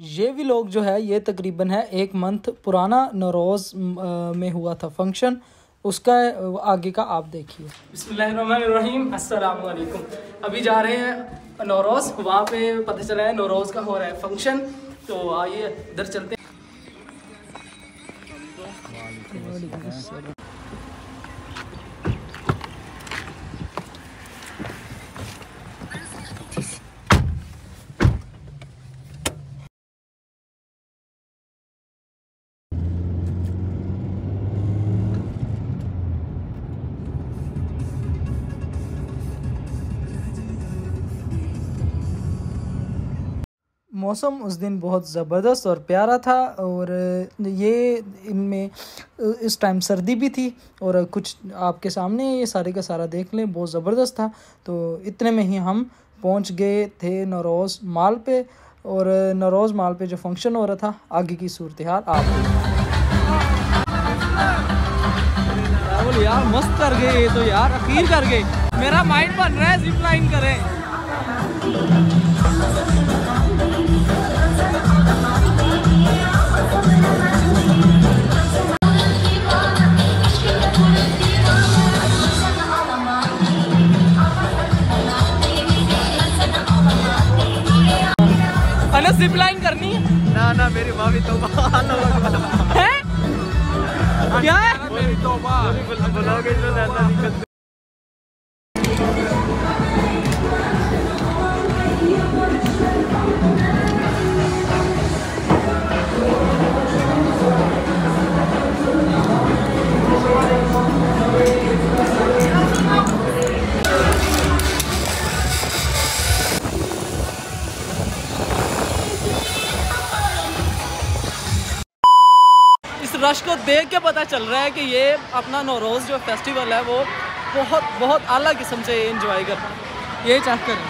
ये भी लोग जो है ये तकरीबन है एक मंथ पुराना नौरोज़ में हुआ था फ़ंक्शन। उसका आगे का आप देखिए। अस्सलाम अभी जा रहे हैं नौरोज़ वहाँ पे पता चला है नौरोज़ का हो रहा है फ़ंक्शन। तो आइए इधर चलते हैं। मौसम उस दिन बहुत ज़बरदस्त और प्यारा था और ये इनमें, इस टाइम सर्दी भी थी और कुछ आपके सामने ये सारे का सारा देख लें, बहुत ज़बरदस्त था। तो इतने में ही हम पहुँच गए थे नरोज़ माल पे और नरोज़ माल पे जो फ़ंक्शन हो रहा था, आगे की सूरत हाल आप यार, मस्त कर गए ये तो यार अखीर कर गए। मेरा माइंड बन रहा है जिप लाइन करें। जिप लाइन करनी है? ना ना मेरी भाभी तो है? क्या? है रश को देख के पता चल रहा है कि ये अपना नौरोज़ जो फेस्टिवल है, वो बहुत बहुत अलग किस्म से इंजॉय कर रहा है। ये चेक करें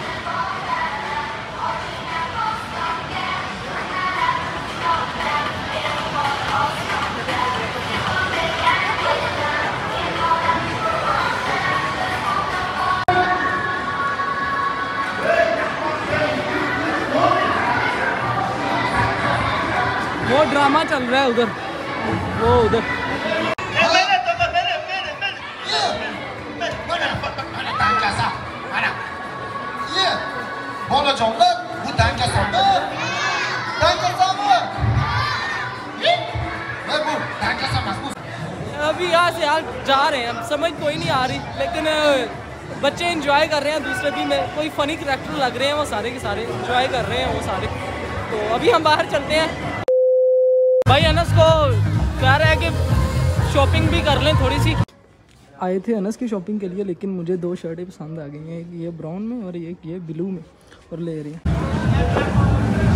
वो ड्रामा चल रहा है उधर। अभी यहाँ से यार जा रहे हैं समझ कोई नहीं आ रही, लेकिन बच्चे इंजॉय कर रहे हैं दूसरे दिन में, कोई फ़नी करेक्टर लग रहे हैं वो सारे के सारे इंजॉय कर रहे हैं वो सारे। तो अभी हम बाहर चलते हैं। भाई अनस को कह रहा है कि शॉपिंग भी कर लें थोड़ी सी। आए थे अनस की शॉपिंग के लिए लेकिन मुझे दो शर्टें पसंद आ गई हैं। एक ये ब्राउन में और एक ये ब्लू में और ले रही हैं।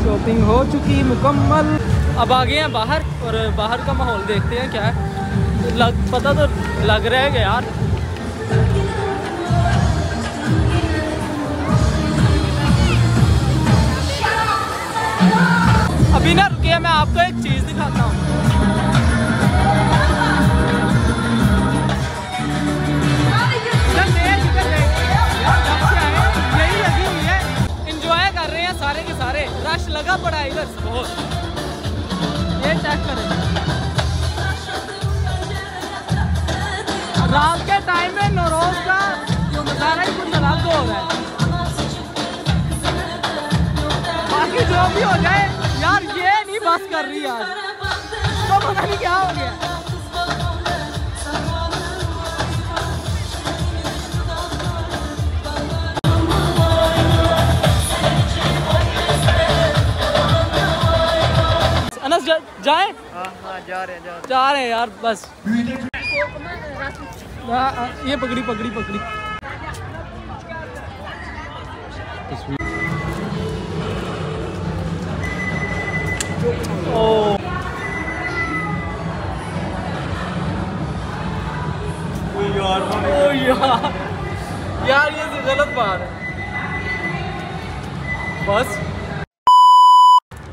शॉपिंग हो चुकी मुकम्मल। अब आ गए हैं बाहर और बाहर का माहौल देखते हैं क्या है। लग पता तो लग रहा है कि यार अभी ना मैं आपको एक चीज़ दिखाता हूँ। सारे के सारे। रश लगा पड़ा इधर बहुत ये चेक करें। रात के टाइम में नौरोज का नज़ारा ही कुछ अलग हो रहा बाकी जो भी हो जाए बस कर रही आज। तो पता नहीं क्या हो गया। अनस जा, जाए? हाँ हाँ जा रहे हैं जा रहे हैं। यार बस। हाँ, हाँ, ये पकड़ी पकड़ी पकड़ी। यार, ओ यार। यार, ये तो गलत बात है। बस।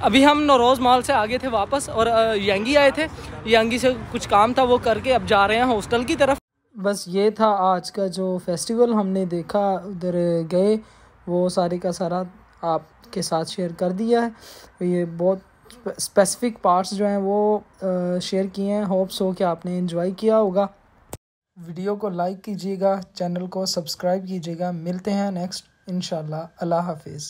अभी हम नौरोज़ मॉल से आगे थे वापस और यंगी आए थे। यंगी से कुछ काम था वो करके अब जा रहे हैं हॉस्टल की तरफ़। बस ये था आज का जो फेस्टिवल हमने देखा, उधर गए, वो सारे का सारा आपके साथ शेयर कर दिया है। ये बहुत स्पेसिफिक पार्ट्स जो हैं वो शेयर किए हैं। होप्स हो कि आपने इन्जॉय किया होगा। वीडियो को लाइक कीजिएगा चैनल को सब्सक्राइब कीजिएगा। मिलते हैं नेक्स्ट इन अल्लाह हाफिज़।